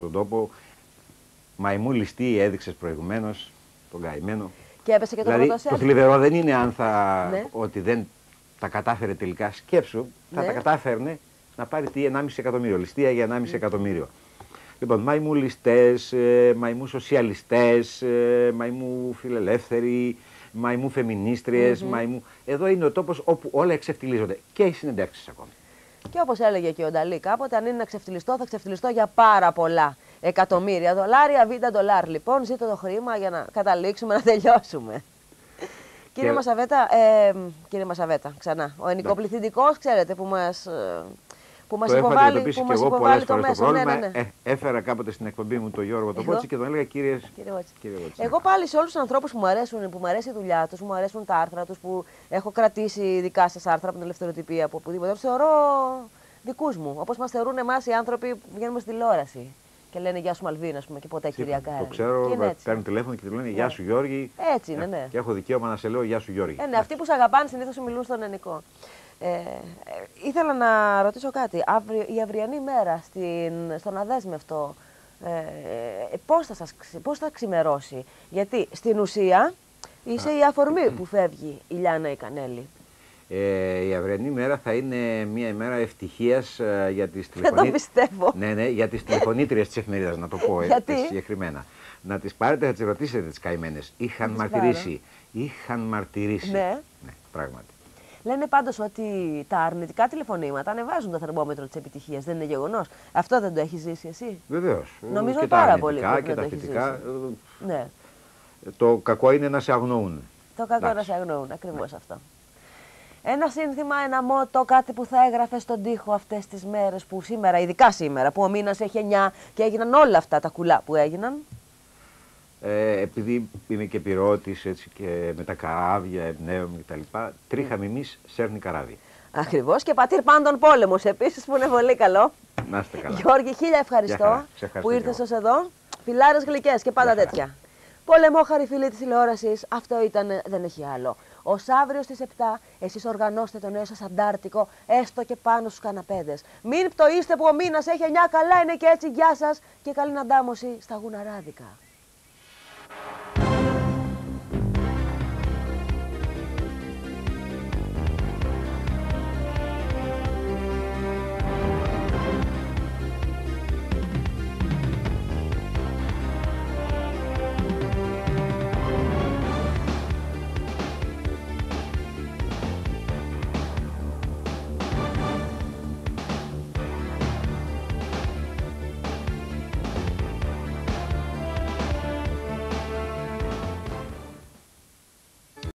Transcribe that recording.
στον τόπο. Μαϊμού ληστή έδειξες προηγουμένως, τον καημένο. Και έπεσε και το δηλαδή, πρώτο το selfie. θλιβερό δεν είναι αν θα, Ναι. ότι δεν τα κατάφερε τελικά. Σκέψου, θα Ναι. τα κατάφερνε να πάρει τι 1,5 εκατομμύριο. Ληστεία για 1,5 εκατομμύριο. Λοιπόν, μαϊμού ληστές, ε, μαϊμού σοσιαλιστές, ε, μαϊμού φιλελεύθεροι, μαϊμού φεμινίστριες, μαϊμού... Εδώ είναι ο τόπος όπου όλα εξευτιλίζονται και οι συνεντεύξεις ακόμη. Και όπως έλεγε και ο Νταλή κάποτε, αν είναι να ξεφτυλιστώ, θα ξεφτυλιστώ για πάρα πολλά εκατομμύρια δολάρια. Β' ντολάρ λοιπόν, ζήτω το χρήμα για να καταλήξουμε να τελειώσουμε. Κύριε Μασαβέτα, ε, κύριε Μασαβέτα, ξανά. Ο ενοικοπληθυντικός, ξέρετε, που μας που μας το έχω υποβάλλει, αντιμετωπίσει που και μας εγώ υποβάλλει πολλές το φορές το μέσο. Ναι, πρόβλημα. ναι, ναι. Ε, έφερα κάποτε στην εκπομπή μου τον Γιώργο τον Εδώ. Πότση και τον έλεγα κύριε... Κύριε Βότση. Κύριε Βότση, Εγώ πάλι σε όλους τους ανθρώπους που μου αρέσουν, που μου αρέσει η δουλειά τους, που μου αρέσουν τα άρθρα τους, που έχω κρατήσει δικά σας άρθρα από την ελευθεροτυπία, από οπουδήποτε, τους θεωρώ δικούς μου. Όπως μας θεωρούν εμάς οι άνθρωποι που βγαίνουμε στη τηλεόραση. Και λένε Γεια σου Μαλβίνα, ας πούμε, και ποτέ Κυριακά. Το είναι. ξέρω, Και είναι με έτσι. παίρνουν τηλέφωνο και του λένε Γεια σου Γιώργη. Έτσι είναι, ναι. Και έχω δικαίωμα να σε λέω Γεια σου Γιώργη. Ε, ναι, αυτοί που σε αγαπάνε συνήθως σου μιλούν στον ελληνικό. Ε, ε, ήθελα να ρωτήσω κάτι. Αύριο, η αυριανή μέρα στην, στον αδέσμευτο, ε, ε, πώς, θα σας, ξε- πώς θα ξημερώσει; Γιατί στην ουσία είσαι η αφορμή που φεύγει η Λιάννα η Κανέλη. Ε, η αυριανή μέρα θα είναι μια ημέρα ευτυχίας για τις Δεν το πιστεύω. Ναι, ναι, για τις τηλεφωνήτριες της εφημερίδας, να το πω Γιατί; έτσι συγκεκριμένα. Να τις πάρετε, να τις ρωτήσετε τις καημένες. Είχαν Να τις μαρτυρήσει. Είχαν μαρτυρήσει. Ναι. ναι πράγματι. Λένε πάντως ότι τα αρνητικά τηλεφωνήματα ανεβάζουν το θερμόμετρο της επιτυχίας. Δεν είναι γεγονός. Αυτό δεν το έχεις ζήσει εσύ; Βεβαίως. Νομίζω και πάρα τα πολύ αρνητικά πρέπει και να τα το έχεις θετικά. Ναι. ε, Το κακό είναι να σε αγνοούν. Το κακό να Εντάξει. σε αγνοούν, ακριβώς αυτό. Ένα σύνθημα, ένα μότο, κάτι που θα έγραφες στον τοίχο αυτές τις μέρες που σήμερα, ειδικά σήμερα, που ο μήνας έχει 9 και έγιναν όλα αυτά τα κουλά που έγιναν. Ε, επειδή είμαι και πυρώτης έτσι και με τα καράβια εμπνέομαι κτλ. Τρίχα μιμής σέρνει καράβι. Ακριβώς. Και πατήρ πάντων πόλεμος επίσης που είναι πολύ καλό. Να είστε καλά. Γιώργη, χίλια ευχαριστώ Γεια χαρά. Σε ευχαριστώ που κι ήρθες εγώ. ως εδώ. Φιλάρες γλυκές και πάντα Γεια χαρά. τέτοια. Πολεμόχαρη φίλη της τηλεόρασης, αυτό ήταν, δεν έχει άλλο. Ω αύριο στις 7, εσείς οργανώστε το νέο σας Αντάρτικο, έστω και πάνω στους καναπέδες. Μην πτωείστε που ο μήνας έχει 9, καλά είναι και έτσι, γεια σας και καλή αντάμωση στα γουναράδικα.